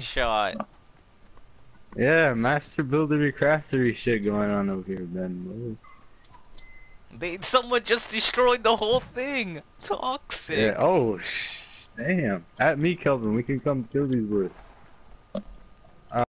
screenshot. Yeah, master buildery craftery shit going on over here, Ben. They someone just destroyed the whole thing. Toxic. Yeah. Oh, sh damn. At me, Kelvin. We can come kill these boys.